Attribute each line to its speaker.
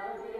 Speaker 1: Amen.